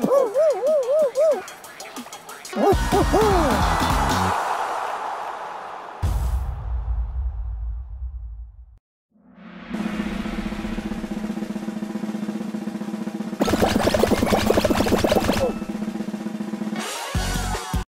Woo-hoo-hoo-hoo! Woo-hoo-hoo!